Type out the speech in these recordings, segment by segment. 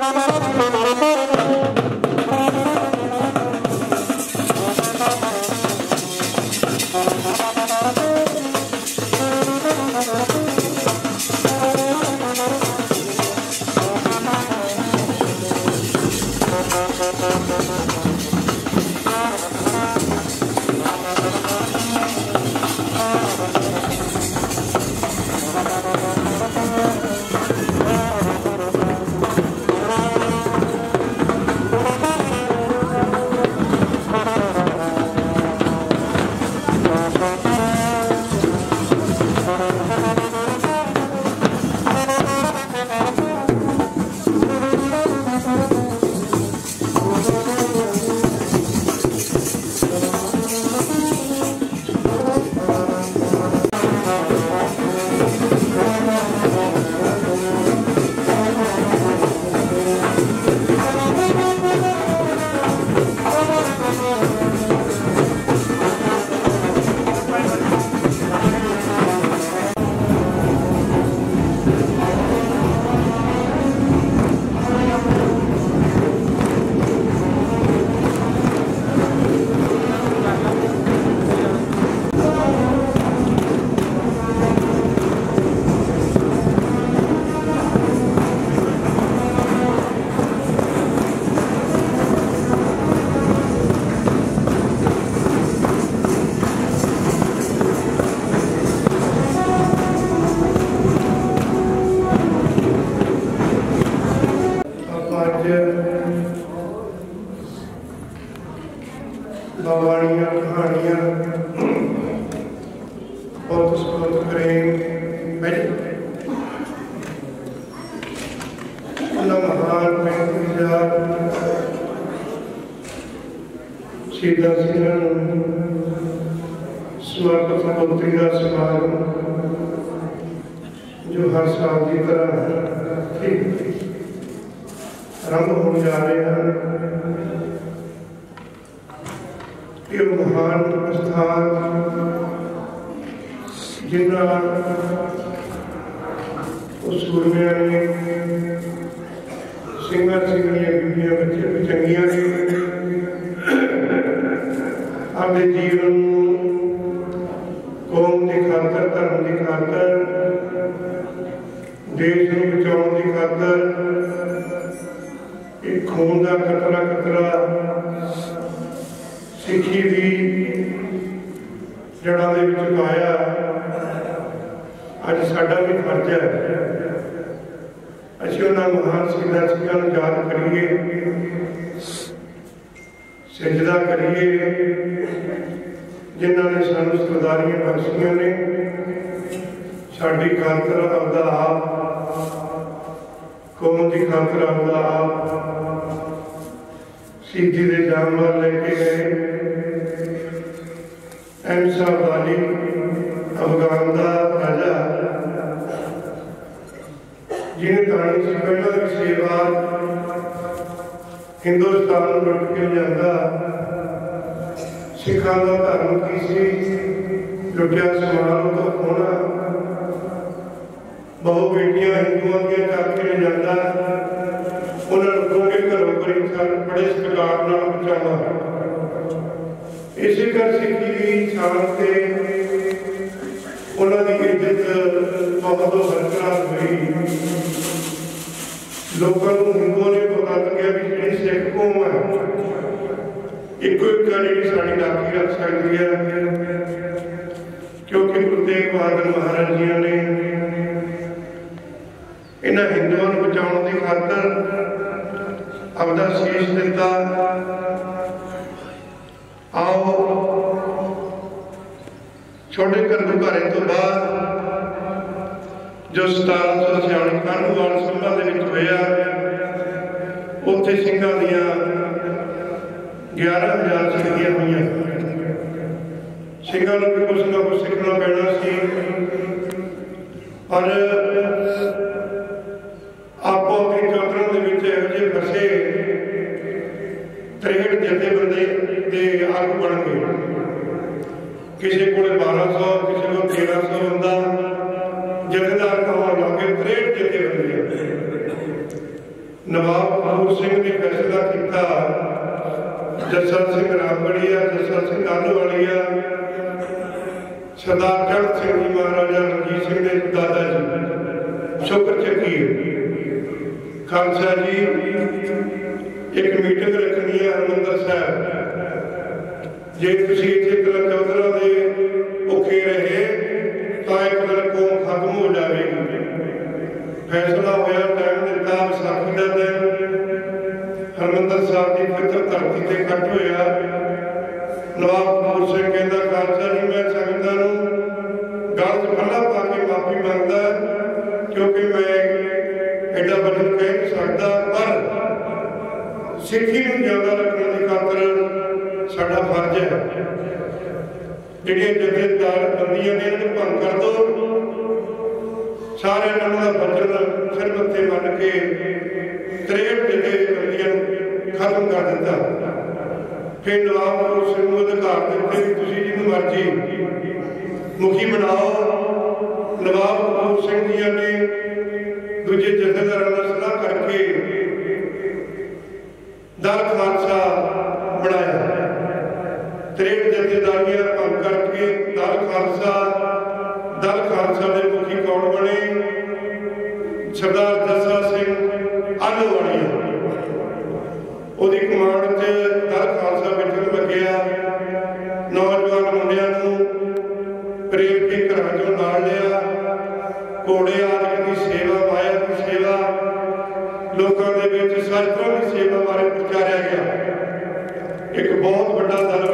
ਆਪਾਂ ਬਾਵਾਣੀਆਂ ਕਹਾਣੀਆਂ। ਬਹੁਤ ਸਪੋਰਟ ਕਰੇ ਬੈਠ ਉਹਨਾਂ ਮਹਾਨ ਮਹਿੰਦਰ ਸ਼ਹੀਦਾਂ ਸਿੰਘਾਂ ਨੂੰ ਸਮਾਪਤ ਮੁਕਤੀ ਦਾ ਸਮਾਗਮ, ਜੋ ਹਰ ਸਾਲ ਦੀ ਤਰ੍ਹਾਂ ਠੀਕ। ਆਰੰਭ ਹੋਣ ਜਾ ਰਹੇ ਹਨ ਇਹ ਉਹ ਮਹਾਨ ਸਥਾਨ ਜਿਨ੍ਹਾਂ ਉਸ ਗੁਰਮਿਆਂ ਨੇ ਸਿੰਘਾਂ ਸਿੰਘੀਆਂ ਬੀਬੀਆਂ ਬੱਚੇ ਚੰਗੀਆਂ ਨੇ ਆਪਣੇ ਜੀਵਨ ਨੂੰ ਕੌਮ ਦੀ ਖਾਤਰ, ਧਰਮ ਦੀ ਖਾਤਰ, ਦੇਸ਼ ਨੂੰ ਬਚਾਉਣ ਦੀ ਖਾਤਰ, ਇਹ ਖੂਨ ਦਾ ਕਤਰਾ ਕਤਰਾ ਸਿੱਖੀ ਦੀ ਜੜਾਂ ਦੇ ਵਿੱਚ ਪਾਇਆ। ਅੱਜ ਸਾਡਾ ਵੀ ਫਰਜ਼ ਹੈ। ਅਸੀਂ ਉਹਨਾਂ ਮਹਾਨ ਸਿੰਘਾਂ ਸਿੰਘਾਂ ਨੂੰ ਯਾਦ ਕਰੀਏ। ਸਜਦਾ ਕਰੀਏ। ਜਿਨ੍ਹਾਂ ਨੇ ਸਾਨੂੰ ਸਰਦਾਰੀਆਂ ਬਖਸ਼ੀਆਂ ਨੇ। ਸਾਡੀ ਖਾਤਰ ਆਪਦਾ ਆਪ, ਕੌਮ ਦੀ ਖਾਤਰ ਆਪਦਾ ਆਪ, ਸਿੱਧੀ ਦੇ ਜਾਨ ਲੈ ਕੇ ਗਏ। ਐਮਸਾ ਵਾਲੀ ਅਫਗਾਨ ਦਾ ਰਾਜਾ ਜਿਹਨੇ ਕਹਾਣੀ ਸੀ ਪਹਿਲਾਂ ਵੀ ਸੇਵਾ ਹਿੰਦੁਸਤਾਨ ਨੂੰ ਲੁੱਟ ਕੇ ਜਾਂਦਾ ਸਿੱਖਾਂ ਦਾ ਧਰਮ ਕੀ ਸੀ ਲੁੱਟਿਆ ਸਮਾਨ ਤੋਂ ਖੋਣਾ ਬਹੁ ਬੇਟੀਆਂ ਹਿੰਦੂਆਂ ਦੀਆਂ ਚੱਕ ਕੇ ਲੈ ਜਾਂਦਾ ਉਹਨਾਂ ਨੂੰ ਦੋਗੇ ਘਰੋਂ ਕਰੀ ਸਨ ਬੜੇ ਸਤਿਕਾਰ ਨਾਲ ਬਚਾਉਂਦਾ ਇਸੇ ਕਰਕੇ ਦੀ ਛਾਲ ਤੇ ਉਹਨਾਂ ਦੀ ਇੱਜ਼ਤ ਬਹੁਤ ਬਰਕਰਾਰ ਹੋਈ। ਲੋਕਾਂ ਨੂੰ ਹਿੰਦੂਆਂ ਨੇ ਪਤਾ ਲੱਗਿਆ ਵੀ ਜਿਹੜੇ ਸਿੱਖ ਕੌਮ ਹੈ ਇੱਕੋ ਇੱਕ ਜਿਹੜੀ ਸਾਡੀ ਰਾਖੀ ਰੱਖ ਸਕਦੀ ਹੈ ਕਿਉਂਕਿ ਗੁਰੂ ਤੇਗ ਬਹਾਦਰ ਮਹਾਰਾਜ ਜੀ ਨੇ ਇਹਨਾਂ ਹਿੰਦੂਆਂ ਨੂੰ ਬਚਾਉਣ ਦੀ ਖਾਤਰ ਆਪਦਾ ਸ਼ੀਸ਼ ਦਿੱਤਾ। ਆਓ। ਛੋਟੇ ਘਰੇ ਤੋਂ ਬਾਅਦ ਜੋ 1796 ਕਾਨੂੰਨ ਸਭਾ ਦੇ ਵਿੱਚ ਹੋਇਆ, ਉੱਥੇ ਸਿੰਘਾਂ ਦੀਆਂ 11000 ਸਿੱਖੀਆਂ ਹੋਈਆਂ। ਸਿੰਘਾਂ ਨੂੰ ਕੁਝ ਨਾ ਕੁਝ ਸਿੱਖਣਾ ਪੈਣਾ ਸੀ। ਪਰ ਆਪੋ ਆਪਣੀ ਚੌਧਰਾਂ ਦੇ ਵਿੱਚ ਇਹੋ ਜਿਹੇ ਬਸੇ 63 ਜਥੇਬੰਦ ਇਹ ਆਗੂ ਕਿਸੇ ਕੋਲੇ 1200 ਕਿਸੇ ਕੋਲ 1300 ਹੁੰਦਾ। ਜਥੇਦਾਰ ਕਹੋ ਲਾਗੇ 63 ਜਥੇ ਹੁੰਦੇ ਆ। ਨਵਾਬ ਕਪੂਰ ਸਿੰਘ ਨੇ ਫੈਸਲਾ ਕੀਤਾ ਜਸਰ ਸਿੰਘ ਰਾਮਗੜੀਆ ਜਸਰ ਸਿੰਘ ਆਲੂਵਾਲੀਆ ਸਰਦਾਰ ਚੜ੍ਹ ਸਿੰਘ ਜੀ ਮਹਾਰਾਜਾ ਰਣਜੀਤ ਸਿੰਘ ਦੇ ਦਾਦਾ ਜੀ। ਸ਼ੁਕਰ ਚੱਕੀ ਖਾਲਸਾ ਜੀ, ਇੱਕ ਮੀਟਿੰਗ ਰੱਖਣੀ ਹੈ ਹਰਮੰਦਰ ਸਾਹਿਬ। ਜੇ ਤੁਸੀਂ ਇੱਥੇ ਗੱਲ ਚਾਹੁੰਦੇ ரெண்டாவது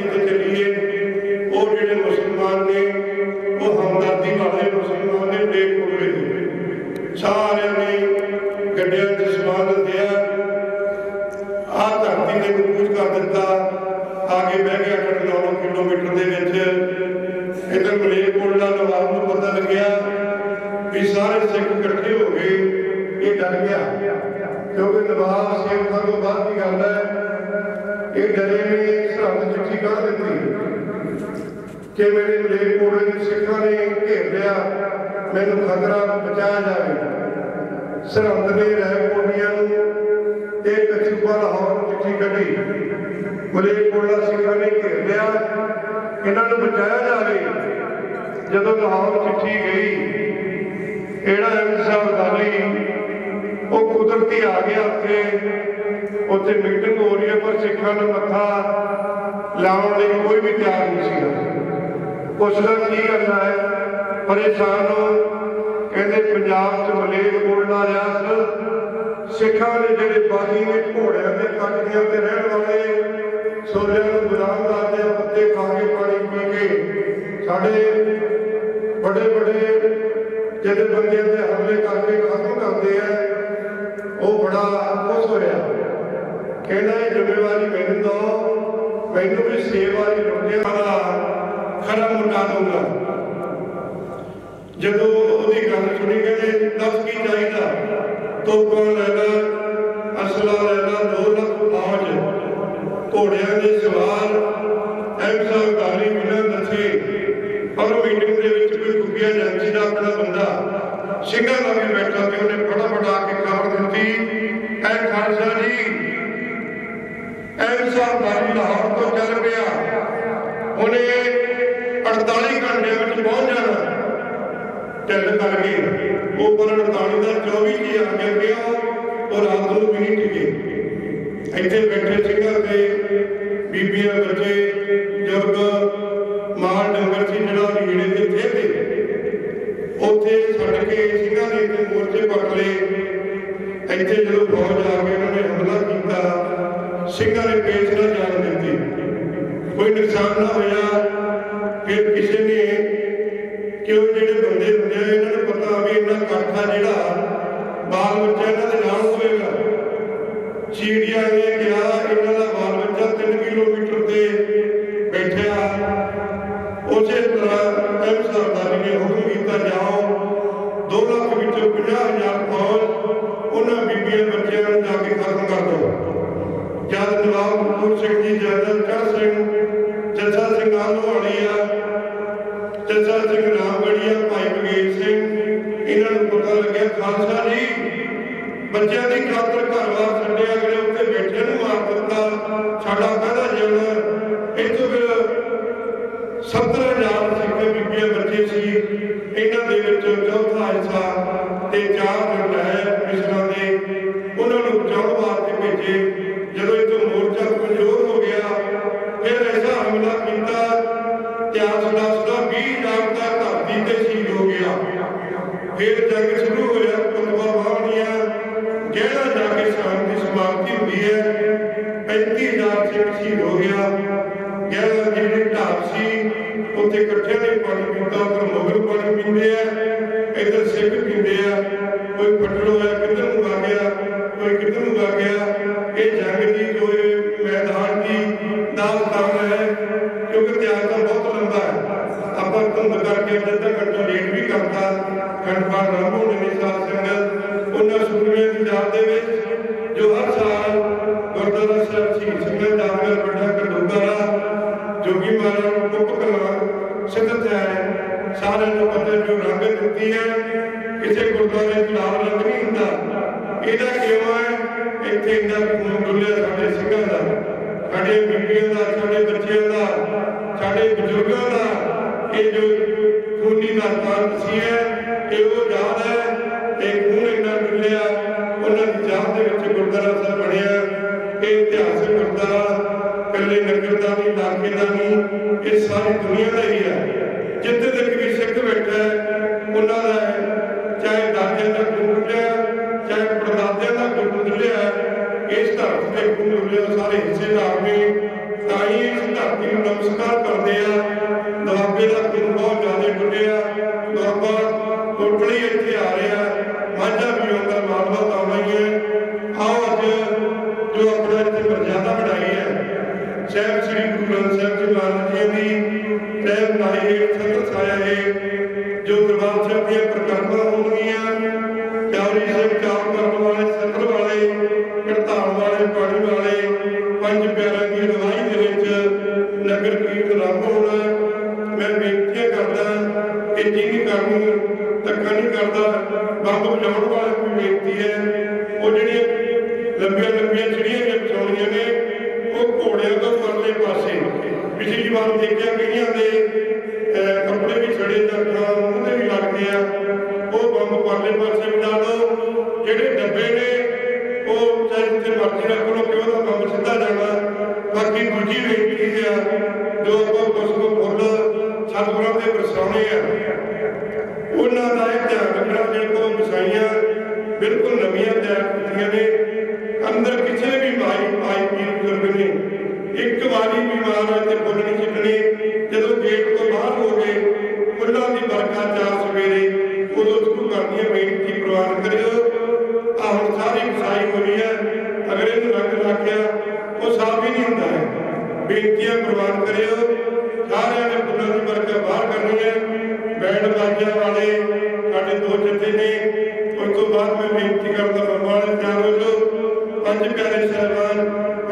پتا لگیا ہو گئے۔ یہ ڈر گیا۔ گل ڈرے ਅਰਜੀ ਕਰ ਦਿੱਤੀ। ਕਿ ਮੇਰੇ ਮਲੇਕੋੜੇ ਦੇ ਸਿੱਖਾਂ ਨੇ ਘੇਰ ਲਿਆ, ਮੈਨੂੰ ਖਤਰਾ ਬਚਾਇਆ ਜਾਵੇ। ਸਰਹੰਦ ਦੇ ਰਹਿ ਕੋਡੀਆਂ ਨੂੰ ਇਹ ਕਚੂਬਾ ਲਾਹੌਰ ਚਿੱਠੀ ਕੱਢੀ। ਮਲੇਕੋੜਾ ਸਿੱਖਾਂ ਨੇ ਘੇਰ ਲਿਆ, ਇਹਨਾਂ ਨੂੰ ਬਚਾਇਆ ਜਾਵੇ। ਜਦੋਂ ਲਾਹੌਰ ਚਿੱਠੀ ਗਈ ਜਿਹੜਾ ਐਮ ਸਾਹਿਬ ਗਾਲੀ ਉਹ ਕੁਦਰਤੀ ਆ ਗਿਆ ਉੱਥੇ। ਉੱਥੇ ਮੀਟਿੰਗ ਹੋ ਰਹੀ ਹੈ, ਪਰ ਸਿੱਖਾਂ ਨੂੰ ਮੱਥਾ ਲਾਉਣ ਲਈ ਕੋਈ ਵੀ ਤਿਆਰ ਨਹੀਂ ਸੀਗਾ ਪੁੱਛਦਾ ਕੀ ਕਰਨਾ ਹੈ? ਪਰੇਸ਼ਾਨ ਹੋ ਕਹਿੰਦੇ ਪੰਜਾਬ ਚ ਮਲੇਰ ਬੋਲਣਾ ਰਿਆਸਤ ਸਿੱਖਾਂ ਦੇ ਜਿਹੜੇ ਬਾਗੀ ਨੇ ਘੋੜਿਆਂ ਦੇ ਕੱਟੀਆਂ ਤੇ ਰਹਿਣ ਵਾਲੇ ਸੋਲਿਆਂ ਨੂੰ ਗੁਲਾਮ ਕਰਦੇ ਪੱਤੇ ਖਾ ਕੇ ਪਾਣੀ ਪੀ ਕੇ ਸਾਡੇ ਵੱਡੇ ਵੱਡੇ ਜਿਹੜੇ ਬੰਦਿਆਂ ਦੇ ਹਮਲੇ ਕਰਕੇ ਖਤਮ ਕਰਦੇ ਆ, ਉਹ ਬੜਾ ਖੁਸ਼ ਹੋਇਆ। ਕਹਿੰਦਾ ਇਹ ਜ਼ਿੰਮੇਵਾਰੀ ਮੈਨੂੰ ਦਿਓ। ਮੈਨੂੰ ਵੀ ਸੇਵਾ ਦੇ ਰੁਕੇ ਦਾ ਖਰਾ ਮੁੰਡਾ ਦੂਗਾ ਜਦੋਂ ਉਹਦੀ ਗੱਲ ਸੁਣੀ ਕਹਿੰਦੇ, ਦੱਸ ਕੀ ਚਾਹੀਦਾ? ਤੋ ਕੋਣ ਲੈਣਾ ਚੌਥਾ ਹਿੱਸਾ ਤੇ ਚਾਰ ਦਿਨ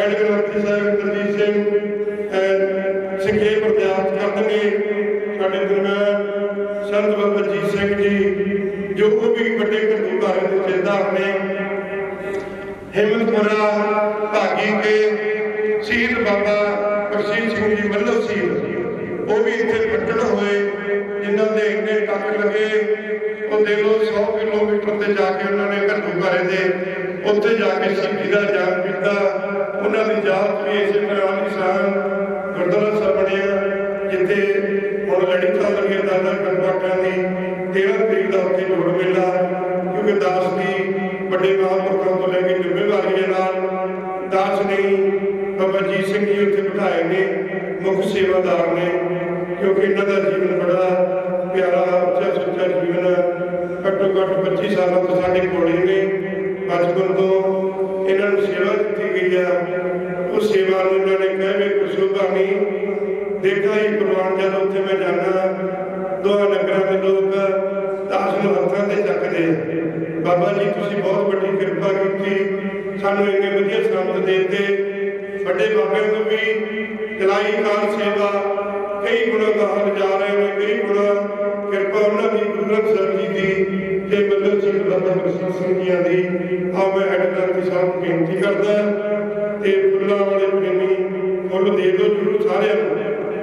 ਸਾਹਿਬਾਨ ਹੈਡ ਸਾਹਿਬ ਦਰਜੀਤ ਸਿੰਘ ਸਿੱਖੇ ਪ੍ਰਤਿਆਤ ਕਰਦੇ ਸਾਡੇ ਦਰਮਿਆਨ ਸੰਤ ਬਾਬਾ ਜੀਤ ਸਿੰਘ ਜੀ, ਜੋ ਵੀ ਵੱਡੇ ਘੱਟੂ ਦੇ ਜੇਦਾਰ ਨੇ ਹਿੰਮਤਪੁਰਾ ਭਾਗੀ ਕੇ ਸ਼ਹੀਦ ਬਾਬਾ ਪ੍ਰਸੀਦ ਸਿੰਘ ਜੀ ਵੱਲੋਂ ਸੀ ਉਹ ਵੀ ਇੱਥੇ ਪੱਟਣ ਹੋਏ, ਜਿਨ੍ਹਾਂ ਦੇ ਇੰਨੇ ਟੱਕ ਲੱਗੇ। ਉਹ ਦੇ ਲੋ 100 ਕਿਲੋਮੀਟਰ ਤੇ ਜਾ ਕੇ ਉਹਨਾਂ ਨੇ ਘੱਟੂ ਦੇ ਉੱਥੇ ਜਾ ਕੇ ਸ਼ਹੀਦੀ ਦਾ ਜਾਨ ਪੀਤਾ ਉਹਨਾਂ ਦੀ ਯਾਦ ਵੀ ਇਸੇ ਤਰ੍ਹਾਂ ਨਿਸ਼ਾਨ ਗੁਰਦੁਆਰਾ ਸਾਹਿਬ ਬਣਿਆ, ਜਿੱਥੇ ਹੁਣ ਲੜੀ ਚੱਲ ਰਹੀ ਹੈ ਦਾਦਾ ਕੰਪਾਟਾਂ ਦੀ 13 ਤਰੀਕ ਦਾ ਉੱਥੇ ਜੋੜ ਮੇਲਾ, ਕਿਉਂਕਿ ਦਾਸ ਦੀ ਵੱਡੇ ਮਹਾਂਪੁਰਖਾਂ ਤੋਂ ਲੈ ਕੇ ਜ਼ਿੰਮੇਵਾਰੀਆਂ ਨਾਲ ਦਾਸ ਨੇ ਬਾਬਾ ਜੀਤ ਸਿੰਘ ਜੀ ਉੱਥੇ ਬਿਠਾਏ ਨੇ, ਮੁੱਖ ਸੇਵਾਦਾਰ ਨੇ, ਕਿਉਂਕਿ ਇਹਨਾਂ ਦਾ ਜੀਵਨ ਬੜਾ ਪਿਆਰਾ ਉੱਚਾ ਸੁੱਚਾ ਜੀਵਨ ਘੱਟੋ ਘੱਟ 25 ਸਾਲਾਂ ਤੋਂ ਸਾਡੇ ਕੋਲ ਨੇ। ਬਚਪਨ ਤੋਂ ਇਹਨਾਂ ਨੂੰ ਸੇਵਾ ਦਿੱਤੀ ਗਈ ਆ। ਉਹ ਸੇਵਾ ਨੂੰ ਇਹਨਾਂ ਨੇ ਕਹੇ ਕੁਸੂਬਾ ਨਹੀਂ। ਦੇਖਾ ਹੀ ਪ੍ਰਵਾਨ ਜਦ ਉੱਥੇ ਮੈਂ ਜਾਣਾ ਦੋਹਾਂ ਨਗਰਾਂ ਦੇ ਲੋਕ ਦਾਸ ਨੂੰ ਹੱਥਾਂ ਤੇ ਚੱਕਦੇ। ਆ ਬਾਬਾ ਜੀ, ਤੁਸੀਂ ਬਹੁਤ ਵੱਡੀ ਕਿਰਪਾ ਕੀਤੀ। ਸਾਨੂੰ ਇੰਨੇ ਵਧੀਆ ਸੰਤ ਦੇ ਦਿੱਤੇ। ਵੱਡੇ ਬਾਬਿਆਂ ਨੂੰ ਵੀ ਚਲਾਈ ਕਾਰ ਸੇਵਾ। ਕਈ ਗੁਣਾ ਗਾਹਾਂ ਜਾ ਰਹੇ ਨੇ, ਕਈ ਗੁਣਾ ਕਿਰਪਾ ਉਹਨਾਂ ਦੀ ਗੁਰੂ ਗ੍ਰੰਥ ਸਾਹਿਬ ਜੀ ਦੀ, ਤੇ ਮੱਲੋ ਸਿੰਘ ਬਾਬਾ ਕ੍ਰਿਸ਼ਨ ਸਿੰਘ ਜੀਆਂ ਦੀ। ਆ ਮੈਂ ਹੈਡ ਗ੍ਰੰਥੀ ਸਾਹਿਬ ਬੇਨਤੀ ਕਰਦਾ ਤੇ ਫੁੱਲਾਂ ਵਾਲੇ ਪ੍ਰੇਮੀ ਫੁੱਲ ਦੇ ਦਿਓ ਜਰੂਰ ਸਾਰਿਆਂ ਨੂੰ,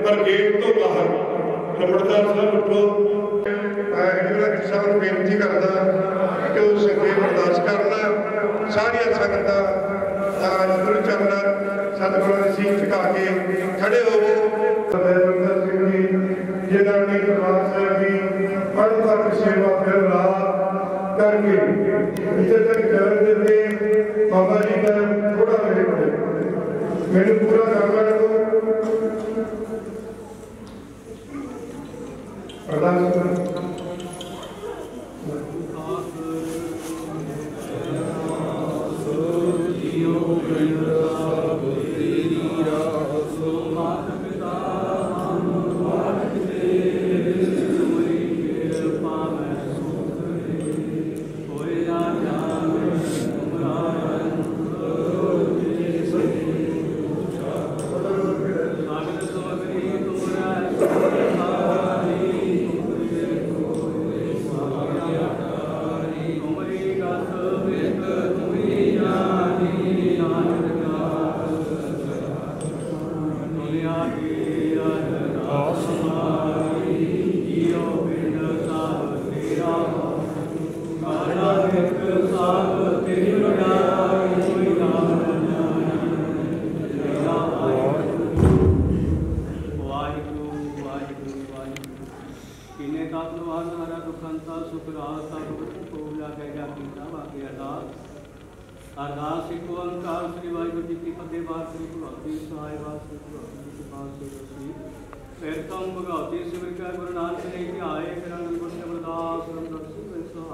ਪਰ ਗੇਟ ਤੋਂ ਬਾਹਰ ਲੰਬੜਦਾਰ ਸਾਹਿਬ ਉੱਠੋ। ਮੈਂ ਹੈਡ ਸਾਹਿਬ ਬੇਨਤੀ ਕਰਦਾ ਕਿ ਉਹ ਸੰਗੇ ਅਰਦਾਸ ਕਰਨਾ ਸਾਰੀਆਂ ਸੰਗਤਾਂ ਦਾ ਗੁਰੂ ਚਰਨਾਂ ਸਤਿਗੁਰਾਂ ਦੀ ਸੀਖ ਝੁਕਾ ਕੇ ਖੜੇ ਹੋਵੋ ਬੰਦਰ ਸਿੰਘ ਜੀ ਜਿਨ੍ਹਾਂ ਨੇ ਦਰਬਾਰ ਸਾਹਿਬ ਦੀ ਪੜ੍ਹ ਤੱਕ ਸੇਵਾ ਫਿਰ ਲਾ ਕਰਕੇ ਇੱਥੇ ਤੱਕ ਕਰਨ ਦੇ ਤੇ ਬਾਬਾ ਜੀ ਦਾ ਥੋੜਾ ਵੇਟ ਮੈਨੂੰ ਪੂਰਾ ਕਰ ਲੈਣ ਦਿਓ ਅਰਦਾਸ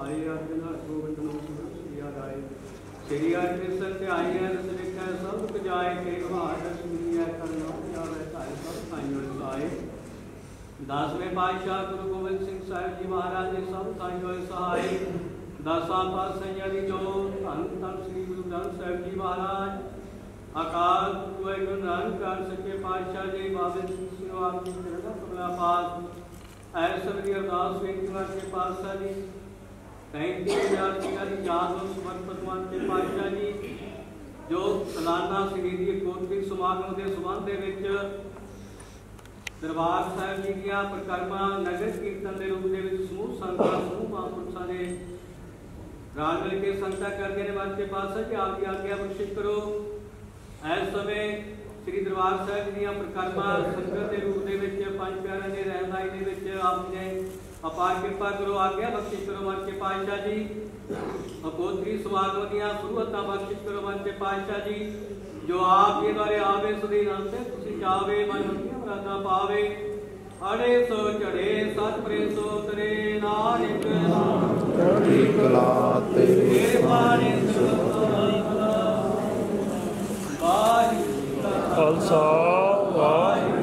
ਸਿੰਘ ਸਹਾਇ ਅਰਜਨ ਗੋਬਿੰਦ ਨੂੰ ਸ੍ਰੀ ਆਏ। ਸ੍ਰੀ ਹਰਿ ਕ੍ਰਿਸ਼ਨ ਧਿਆਈ ਹੈ ਰਸ ਲਿਖੈ ਸਭ ਕੁ ਜਾਏ ਤੇ ਘਾਟ ਸੁਨੀਐ ਕਰਨਾ ਜਾਵੇ ਧਾਇ ਸਭ ਸਾਈਂ ਸਾਏ ਦਸਵੇਂ ਪਾਤਸ਼ਾਹ ਗੁਰੂ ਗੋਬਿੰਦ ਸਿੰਘ ਸਾਹਿਬ ਜੀ ਮਹਾਰਾਜ ਨੇ ਸਭ ਸਾਈਂ ਹੋਏ ਸਹਾਈ ਦਸਾਂ ਪਾਤਸ਼ਾਹਾਂ ਦੀ ਜੋ ਧੰਨ ਧੰਨ ਸ੍ਰੀ ਗੁਰੂ ਗ੍ਰੰਥ ਸਾਹਿਬ ਜੀ ਮਹਾਰਾਜ, ਅਕਾਲ ਪੁਰਖ ਵਾਹਿਗੁਰੂ ਨਾਨਕ ਕਾਲ ਸੱਚੇ ਪਾਤਸ਼ਾਹ ਜੀ, ਬਾਬੇ ਸਿੰਘ ਆਪ ਜੀ ਦੇ ਰਦਾ ਕਮਲਾ ਪਾਸ। ਐਸ ਦੀ ਅਰਦਾਸ ਬੇਨਤੀ ਕਰਕੇ ਪਾਤਸ਼ਾਹ ਜੀ ਪੈਂਤੀ ਹਜ਼ਾਰ ਦੀ ਯਾਦ ਨੂੰ ਸਮਰਪਿਤ ਮਨ ਪਾਤਸ਼ਾਹ ਜੀ, ਜੋ ਸਾਲਾਨਾ ਸੰਗੀਤੀ ਕੋਟਿਕ ਸਮਾਗਮ ਦੇ ਸਬੰਧ ਦੇ ਵਿੱਚ ਦਰਬਾਰ ਸਾਹਿਬ ਜੀ ਦੀਆਂ ਪ੍ਰਕਰਮਾਂ, ਨਗਰ ਕੀਰਤਨ ਦੇ ਰੂਪ ਦੇ ਵਿੱਚ ਸਮੂਹ ਸੰਗਤਾਂ, ਸਮੂਹ ਮਹਾਂਪੁਰਸ਼ਾਂ ਦੇ ਰਾਜ ਮਿਲ ਕੇ ਸੰਗਤਾਂ ਕਰਦੇ ਨੇ। ਵਾਸਤੇ ਪਾਤਸ਼ਾਹ ਜੀ ਆਪ ਦੀ ਆਗਿਆ ਬਖਸ਼ਿਸ਼ ਕਰੋ। ਇਸ ਸਮੇਂ ਸ੍ਰੀ ਦਰਬਾਰ ਸਾਹਿਬ ਜੀ ਦੀਆਂ ਪ੍ਰਕਰਮਾਂ ਸੰਗਤ ਦੇ ਰੂਪ ਦੇ ਵਿੱਚ, ਪੰਜ ਪਿਆਰਿਆਂ ਦੇ ਰਹਿਨਮਾਈ ਦੇ ਵਿੱਚ ਆਪ ਨੇ ਅਪਾਰ ਕਿਰਪਾ ਕਰੋ ਆਗਿਆ, ਬਖਸ਼ਿਸ਼ ਕਰੋ ਵਾਸਤੇ ਪਾਤਸ਼ਾਹ ਜੀ। ਅਕੋਤਰੀ ਸਮਾਗਮ ਦੀਆਂ ਸ਼ੁਰੂਆਤਾਂ ਬਖਸ਼ਿਸ਼ ਕਰੋ ਵਾਸਤੇ ਪਾਤਸ਼ਾਹ ਜੀ। ਜੋ ਆਪ ਜੀ ਦੁਆਰੇ ਆਵੇ, ਸੁਦੀ ਅੰਤ ਤੁਸੀਂ ਜਾਵੇ ਮਨ ਦੀਆਂ ਮਰਾਦਾਂ ਪਾਵੇ। ਅੜੇ ਸੋ, ਚੜੇ ਸਤ, ਪ੍ਰੇ ਸੋ, ਤਰੇ ਨਾਨਕ ਨਾਮ। ਚੜ੍ਹਦੀ ਕਲਾ ਤੇਰੇ ਮੇਰੇ ਬਾਣੀ ਸੁਣੋ ਖਾਲਸਾ, ਵਾਹਿਗੁਰੂ।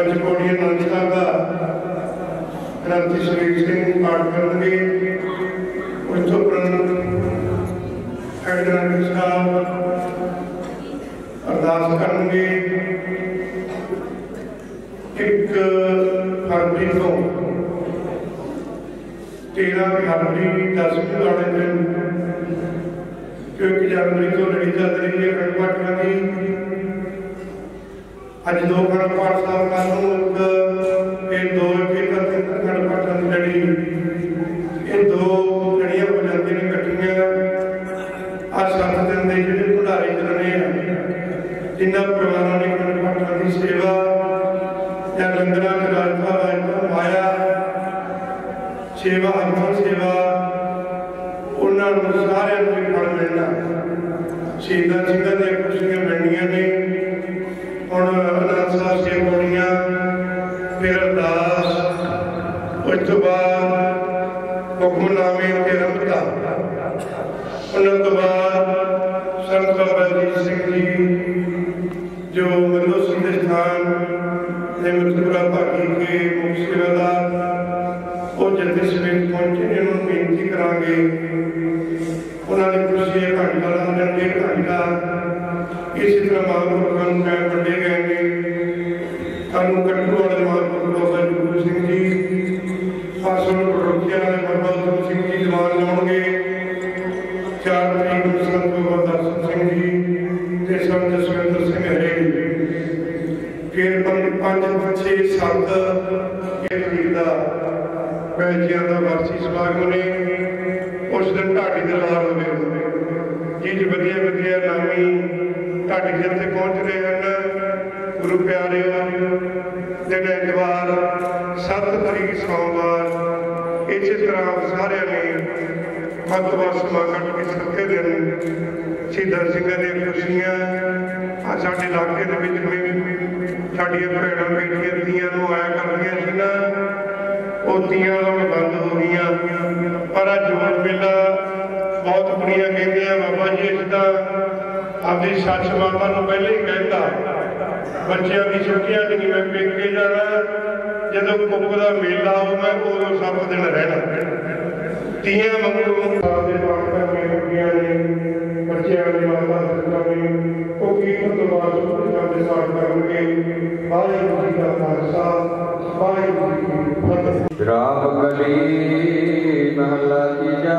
ਪੰਜ ਕੋੜੀਆਂ ਨੰਦ ਦਾ ਗ੍ਰੰਥੀ ਸ਼ਰੀਰ ਸਿੰਘ ਪਾਠ ਕਰਨਗੇ। ਉਸ ਤੋਂ ਉਪਰੰਤ ਐਡਰਨ ਸਾਹਿਬ ਅਰਦਾਸ ਕਰਨਗੇ। ਇੱਕ ਫਰਵਰੀ ਤੋਂ 13 ਫਰਵਰੀ 10 ਵਾਲੇ ਦਿਨ, ਕਿਉਂਕਿ ਜਨਵਰੀ ਤੋਂ ਲੜੀ ਚੱਲ ਰਹੀ ਹੈ ਕਣਪਾਟੀਆਂ ਦੀ ਅੱਜ ਦੋ ਖੰਡ ਪਾਠ ਸਾਹਿਬ ਕੱਲ ਨੂੰ ਇੱਕ ਇਹ ਦੋ ਜੀ ਤੇ ਸਿੰਘ ਹਰੇੜੀ ਫਿਰ ਪੰਜ ਪੰਜ, ਛੇ, ਸੱਤ ਇਹ ਤਰੀਕ ਦਾ ਪੈਜਿਆਂ ਦਾ ਵਾਰਸੀ ਸਮਾਗਮ ਨੇ ਉਸ ਦਿਨ ਢਾਡੀ ਦਰਬਾਰ ਹੋਵੇ ਜਿਹ ਵਧੀਆ ਵਧੀਆ ਨਾਮੀ ਢਾਡੀ ਦੇ ਪਹੁੰਚ ਰਹੇ ਹਨ। ਗੁਰੂ ਪਿਆਰਿਓ ਦਿਨ ਐਤਵਾਰ 7 ਤਰੀਕ ਸੋਮਵਾਰ, ਇਸੇ ਤਰ੍ਹਾਂ ਸਾਰਿਆਂ ਨੇ ਮਤਵਾ ਸਮਾ ਕੱਟ ਕੇ ਸੱਕੇ ਦਿਨ ਸ਼ਹੀਦਾਂ ਸਿੰਘਾਂ ਦੀਆਂ ਖੁਸ਼ੀਆਂ ਸਾਡੇ ਇਲਾਕੇ ਦੇ ਵਿੱਚ ਸਾਡੀਆਂ ਭੈਣਾਂ ਬੇਟੀਆਂ ਧੀਆਂ ਨੂੰ ਆਇਆ ਕਰਦੀਆਂ ਸੀ ਨਾ, ਉਹ ਤੀਆਂ ਹੁਣ ਬੰਦ ਹੋ ਗਈਆਂ। ਪਰ ਅੱਜ ਜੋੜ ਮੇਲਾ ਬਹੁਤ ਕੁੜੀਆਂ ਕਹਿੰਦੀਆਂ, ਬਾਬਾ ਜੀ ਇਸ ਦਾ ਆਪਦੀ ਸੱਚ ਮਾਤਾ ਨੂੰ ਪਹਿਲੇ ਹੀ ਕਹਿੰਦਾ ਬੱਚਿਆਂ ਦੀ ਛੁੱਟੀਆਂ ਚ ਨਹੀਂ ਮੈਂ ਪੇਕੇ ਜਾਣਾ, ਜਦੋਂ ਕੁੱਕ ਦਾ ਮੇਲਾ ਹੋ, ਮੈਂ ਉਦੋਂ ਸੱਤ ਦਿਨ ਰਹਿਣਾ। ਤੀਆਂ ਮੰਗੂ ਸਾਡੇ ਪਾਠ ਕਰਨੇ ਨੇ ਬੱਚਿਆਂ ਦੇ ਮਾਤਾ ਪਿਤਾ ਨੇ ਉਹ ਕੀਰਤਨ ਤੋਂ ਬਾਅਦ ਸੁਖਨਾ ਦੇ ਪਾਠ ਕਰਨਗੇ, ਵਾਹਿਗੁਰੂ ਜੀ ਦਾ ਖਾਲਸਾ, ਵਾਹਿਗੁਰੂ ਜੀ ਕੀ ਫਤਿਹ। ਰਾਮ ਗਲੀ ਮਹਲਾ ਤੀਜਾ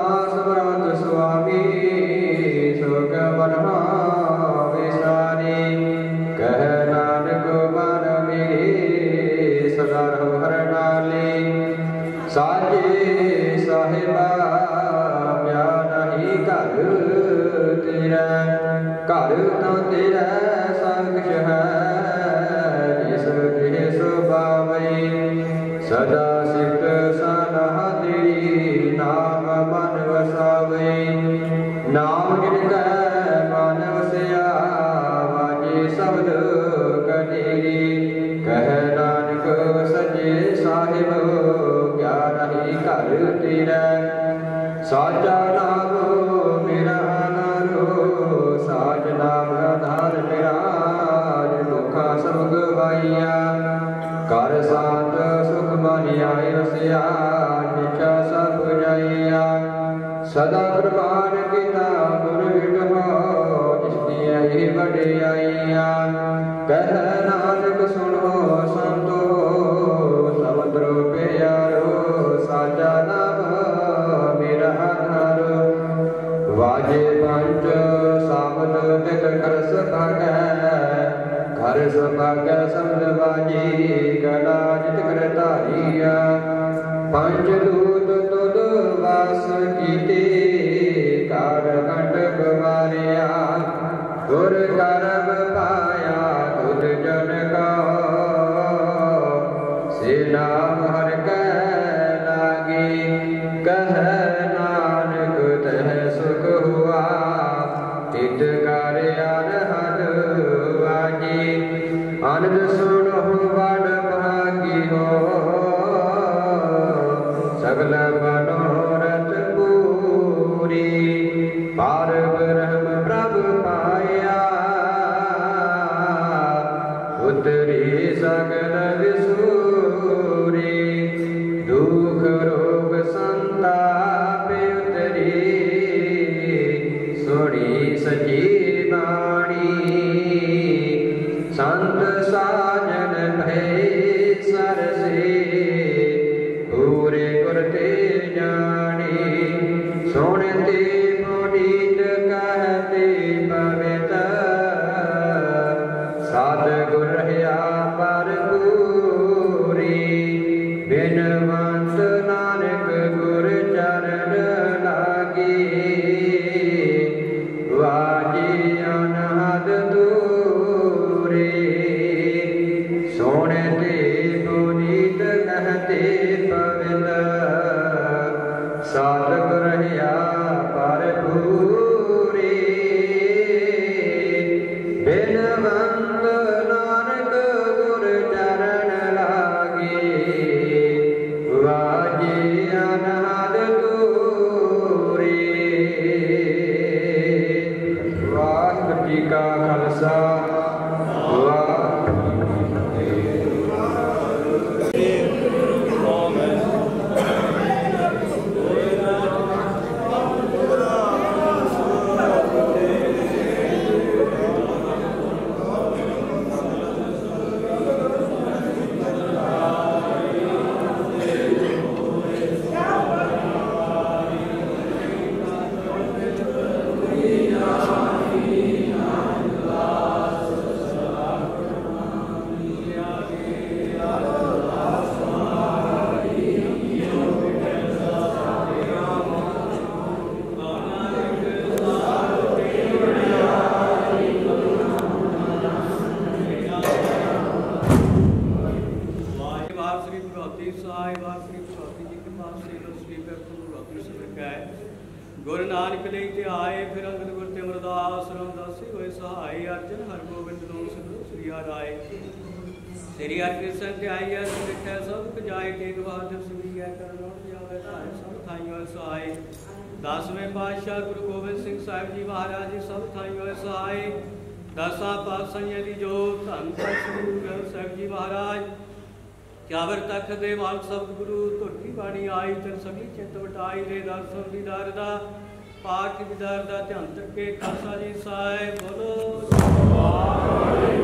ਪੰਜ ਸਾਬਤ ਤਿਲ ਕਰ ਸਭਾਗੈ ਘਰ ਸਭਾਗੈ ਸਮਝ ਵਾਜੀ ਗਲਾ ਜਿਤ ਕਰ ਧਾਰੀਆ ਪੰਜ ਦੂਤ ਤੁਧ ਵਾਸ ਕੀਤੇ ਕਾਰ ਕੰਟਕ ਮਾਰਿਆ ਗੁਰ ਕਰਮ ਪਾਤਸ਼ਾਹਾਂ ਦੀ ਜੋ ਧੰਨ ਧੰਨ ਗ੍ਰੰਥ ਸਾਹਿਬ ਜੀ ਮਹਾਰਾਜ। ਚਾਵਰ ਤਖਤ ਦੇ ਮਾਲਕ ਸਬਦ ਗੁਰੂ ਧੁਰਤੀ ਬਾਣੀ ਆਈ ਤਨ ਸਭੀ ਚਿੰਤ ਵਟਾਈ ਦੇ ਦਰਸ਼ਨ ਦੀਦਾਰ ਦਾ ਪਾਠ ਦੀਦਾਰ ਦਾ ਧਿਆਨ ਤੱਕੇ ਖਾਲਸਾ ਜੀ ਸਾਹਿਬ ਬੋਲੋ।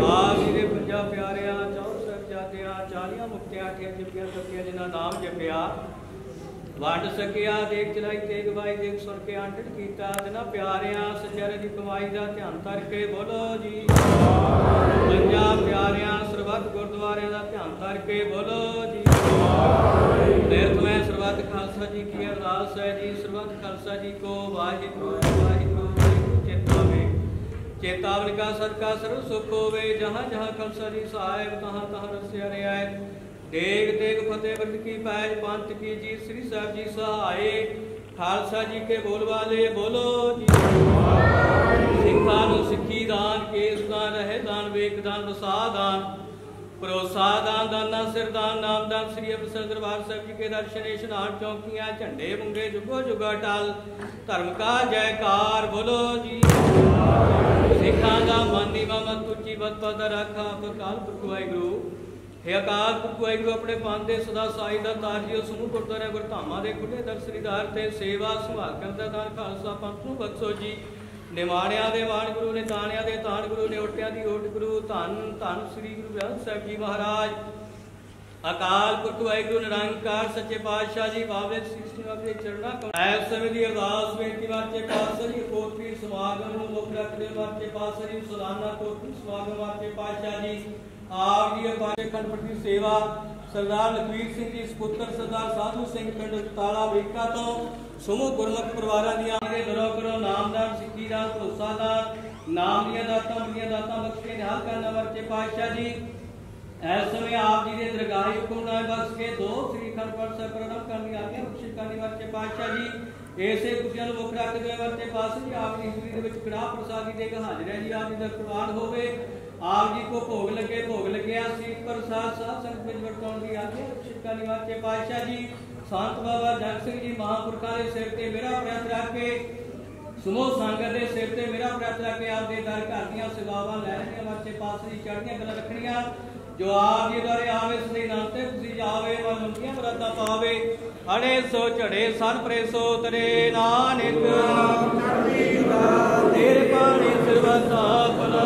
ਆਪ ਦੇ ਪੰਜਾ ਪਿਆਰਿਆਂ ਚੌਂ ਸਾਹਿਬਜ਼ਾਦਿਆਂ ਚਾਲੀਆਂ ਮੁਕਤਿਆਂ ਠੇ ਜਿਪੀਆਂ ਸੱਤੀਆਂ ਜਿਨ੍ਹਾਂ ਨਾਮ ਜਪਿਆ। ਵੰਡ ਸਕਿਆ, ਦੇਖ ਚਲਾਈ ਤੇਗ ਬਾਈ, ਦੇਖ ਸੁਣ ਕੇ ਆਂਟੜ ਕੀਤਾ ਜਿਨ੍ਹਾਂ ਪਿਆਰਿਆਂ ਸਚਰੇ ਦੀ ਕਮਾਈ ਦਾ ਧਿਆਨ ਕਰਕੇ ਬੋਲੋ ਜੀ। ਪੰਜਾ ਪਿਆਰਿਆਂ, ਸਰਬੱਤ ਗੁਰਦੁਆਰਿਆਂ ਦਾ ਧਿਆਨ ਕਰਕੇ ਬੋਲੋ ਜੀ। ਨਿਰਤ ਮੈਂ ਸਰਬੱਤ ਖਾਲਸਾ ਜੀ ਕੀ ਅਰਦਾਸ ਹੈ ਜੀ, ਸਰਬੱਤ ਖਾਲਸਾ ਜੀ ਕੋ ਵਾਹਿਗੁਰੂ ਵਾਹਿਗੁਰੂ ਚੇਤਾਵੇ ਚੇਤਾਵਨ ਕਾ ਸਦਕਾ ਸਰਬ ਸੁਖ ਹੋਵੇ, ਜਹਾਂ ਜਹਾਂ ਖਾਲਸਾ ਜੀ ਸਾਹਿਬ ਤਹਾਂ ਤਹਾਂ ਰਸਿਆ ਰਿਹਾ ਹੈ। ਦੇਗ ਦੇਗ ਫਤਿਹ ਵਰਤ ਕੀ ਪੈਜ ਪੰਥ ਕੀ ਜੀ ਸ੍ਰੀ ਸਾਹਿਬ ਜੀ ਸਹਾਏ। ਖਾਲਸਾ ਜੀ ਕੇ ਬੋਲ ਵਾਲੇ, ਬੋਲੋ ਜੀ। ਸਿੱਖਾਂ ਨੂੰ ਸਿੱਖੀ ਦਾਨ, ਕੇਸ ਦਾਨ, ਰਹਿ ਦਾਨ, ਵੇਖ ਦਾਨ, ਵਸਾ ਦਾਨ। ਭਰੋਸਾ ਦਾਨ, ਦਾਨਾ ਸਿਰਦਾਨ ਨਾਮਦਾਨ ਸ੍ਰੀ ਅੰਮ੍ਰਿਤਸਰ ਦਰਬਾਰ ਸਾਹਿਬ ਜੀ ਕੇ ਦਰਸ਼ਨ ਇਸ਼ਨਾਨ ਚੌਕੀਆਂ, ਝੰਡੇ ਮੁੰਗੇ ਜੁਗੋ ਜੁਗਾ ਟਾਲ। ਧਰਮ ਕਾ ਜੈਕਾਰ, ਬੋਲੋ ਜੀ। ਸਿੱਖਾਂ ਦਾ ਮਨ ਦੀ ਮਮਤ ਉੱਚੀ ਬਤ ਪਦ ਰੱਖਾ, ਅਕਾਲ ਪੁਰਖ ਵਾਹਿਗੁਰੂ। हे ਅਕਾਲ ਪੁਰਖ ਵਾਹਿਗੁਰੂ, ਆਪਣੇ ਪੰਥ ਸਦਾ ਸਾਈ ਦਾ ਤਾਰਜੀਓ ਸਮੂਹ ਗੁਰਦੁਆਰਾ ਗੁਰਧਾਮਾਂ ਦੇ ਖੁੱਲੇ ਦਰਸ਼ਨੀਦਾਰ ਤੇ ਸੇਵਾ ਸੰਭਾਲ ਕਰਨ ਦਾਨ ਖਾਲਸਾ ਪੰਥ ਨੂੰ ਬਖਸ਼ੋ ਜੀ। ਨਿਮਾਣਿਆਂ ਦੇ ਮਾਣ ਗੁਰੂ ਨੇ ਤਾਣਿਆਂ ਦੇ ਤਾਣ ਗੁਰੂ ਨੇ, ਓਟਿਆਂ ਦੀ ਓਟ ਗੁਰੂ, ਧੰਨ ਧੰਨ ਸ੍ਰੀ ਗੁਰੂ ਗ੍ਰੰਥ ਸਾਹਿਬ ਜੀ ਮਹਾਰਾਜ। ਅਕਾਲ ਪੁਰਖ ਵਾਹਿਗੁਰੂ, ਨਿਰੰਕਾਰ, ਸੱਚੇ ਪਾਤਸ਼ਾਹ ਜੀ, ਬਾਬੇ ਸ੍ਰੀ ਸਿੰਘ ਦੇ ਚਰਨਾਂ ਐਸ ਸਮੇਂ ਦੀ ਅਰਦਾਸ, ਬੇਨਤੀ ਵਾਚੇ ਪਾਤਸ਼ਾਹ ਜੀ ਸਮਾਗਮ ਨੂੰ ਮੁੱਖ ਰੱਖਦੇ ਵਾਚੇ ਪਾਤਸ਼ਾਹ ਜੀ ਸਲਾਨਾ ਕੋਟਰੀ ਸਮਾਗਮ ਵਾਚੇ ਪਾਤਸ਼ਾਹ ਜੀ। ਆਪ ਜੀ ਬਾਰੇ ਖੰਡਪਤੀ ਸੇਵਾ ਸਰਦਾਰ ਲਖਵੀਰ ਸਿੰਘ ਜੀ, ਸੁਪੁੱਤਰ ਸਰਦਾਰ ਸਾਧੂ ਸਿੰਘ ਪਿੰਡ ਤਾਲਾ ਵੇਕਾ ਤੋਂ, ਸਮੂਹ ਗੁਰਮੁਖ ਪਰਿਵਾਰਾਂ ਦੀਆਂ ਦੇ ਦਰੋ ਕਰੋ ਨਾਮਦਾਰ ਸਿੱਖੀ ਦਾ, ਭਰੋਸਾ ਦਾ, ਨਾਮ ਦੀਆਂ ਦਾਤਾਂ ਮੰਗੀਆਂ ਦਾਤਾਂ ਬਖਸ਼ੇ ਨਿਹਾਲ ਕਰਨਾ ਵਰਤੇ ਪਾਤਸ਼ਾਹ ਜੀ। ਐਸ ਸਮੇਂ ਆਪ ਜੀ ਦੇ ਦਰਗਾਹ ਹੁਕਮ ਨਾਲ ਬਖਸ਼ ਕੇ ਦੋ ਸ੍ਰੀ ਖੰਡ ਪਾਠ ਸਾਹਿਬ ਪ੍ਰਣਾਮ ਕਰਨ ਦੀ ਆਗਿਆ ਬਖਸ਼ਿਸ਼ ਕਰਨੀ ਵਰਤੇ ਪਾਤਸ਼ਾਹ ਜੀ। ਇਸੇ ਖੁਸ਼ੀਆਂ ਨੂੰ ਮੁੱਖ ਰੱਖਦੇ ਹੋਏ ਵਰਤੇ ਪਾਤਸ਼ਾਹ ਜੀ, ਆਪ ਦੀ ਹਜ਼ੂਰੀ ਦੇ ਵਿੱਚ ਕੜਾਹ ਪ੍ਰਸਾਦੀ ਦੇ ਕੇ ਹਾਜ਼ਰ ਹੈ ਜੀ? ਆਪ ਜੀ ਦਾ ਪ੍ਰਵਾਨ ਹੋਵੇ। ਆਪ ਜੀ ਕੋ ਭੋਗ ਲੱਗੇ ਭੋਗ ਲੱਗਿਆ ਸੀਤ ਪ੍ਰਸਾਦ ਸਾਧ ਸੰਗਤ ਵਿੱਚ ਵਰਤਾਉਣ ਦੀ ਆਗਿਆ ਬਖਸ਼ਿਸ਼ ਕਰਨੀ ਵਰਤੇ ਪਾਤਸ਼ਾਹ ਜੀ ਸੰਤ ਬਾਬਾ ਜਗ ਸਿੰਘ ਜੀ ਮਹਾਂਪੁਰਖਾਂ ਦੇ ਸਿਰ ਤੇ ਮੇਰਾ ਪ੍ਰਯਤ ਰੱਖ ਕੇ ਸਮੂਹ ਸੰਗਤ ਦੇ ਸਿਰ ਤੇ ਮੇਰਾ ਪ੍ਰਯਤ ਰੱਖ ਕੇ ਆਪ ਦੇ ਦਰ ਘਰ ਦੀਆਂ ਸੇਵਾਵਾਂ ਲੈ ਰਹੀਆਂ ਵਰਤੇ ਪਾਤਸ਼ਾਹ ਦੀ ਚੜ੍ਹਦੀਆਂ ਗੱਲਾਂ ਰੱਖਣੀਆਂ। ਜੋ ਆਪ ਜੀ ਦੁਆਰੇ ਆਵੇ ਸਦੇ ਨਾਮ ਤੇ ਤੁਸੀਂ ਜਾਵੇ ਮਨ ਲੰਬੀਆਂ ਬਰਾਤਾਂ ਪਾਵੇ। ਅੜੇ ਸੋ ਝੜੇ ਸਨ ਪਰੇ ਸੋ ਤਰੇ ਨਾਨਕ। ਤੇਰੇ ਪਾਣੀ ਸਰਬਤਾ ਆਪਣਾ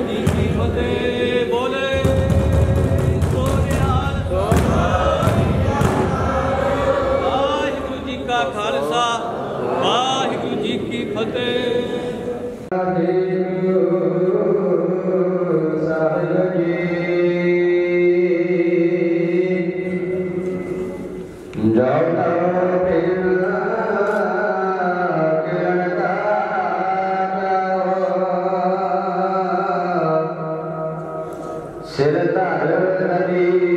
الذي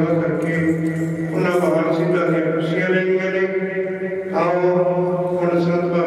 ਕਰਕੇ ਉਹਨਾਂ ਮਹਾਨ ਸਿੰਘਾਂ ਦੀਆਂ ਖੁਸ਼ੀਆਂ ਲੈਣੀਆਂ ਨੇ। ਆਓ ਹੁਣ ਸੰਤ